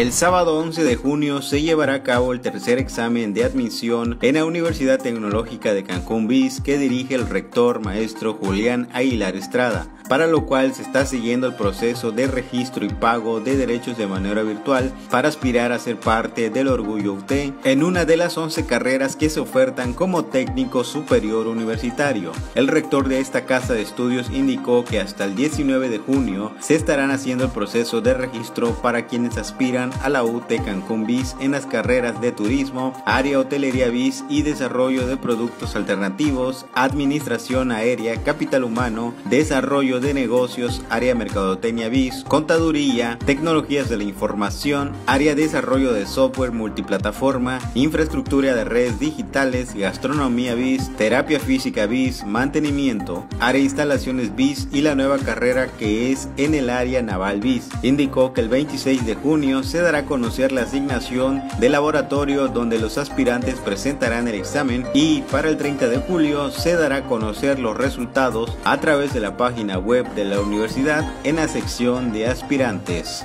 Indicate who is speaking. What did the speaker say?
Speaker 1: El sábado 11 de junio se llevará a cabo el tercer examen de admisión en la Universidad Tecnológica de Cancún BIS que dirige el rector maestro Julián Aguilar Estrada para lo cual se está siguiendo el proceso de registro y pago de derechos de manera virtual para aspirar a ser parte del Orgullo UT en una de las 11 carreras que se ofertan como técnico superior universitario. El rector de esta casa de estudios indicó que hasta el 19 de junio se estarán haciendo el proceso de registro para quienes aspiran a la UT Cancún BIS en las carreras de turismo, área hotelería BIS y desarrollo de productos alternativos, administración aérea, capital humano, desarrollo de negocios, área mercadotecnia BIS, contaduría, tecnologías de la información, área de desarrollo de software multiplataforma, infraestructura de redes digitales, gastronomía BIS, terapia física BIS, mantenimiento, área instalaciones BIS y la nueva carrera que es en el área naval BIS. Indicó que el 26 de junio se dará a conocer la asignación de laboratorio donde los aspirantes presentarán el examen y para el 30 de julio se dará a conocer los resultados a través de la página web web de la universidad en la sección de aspirantes.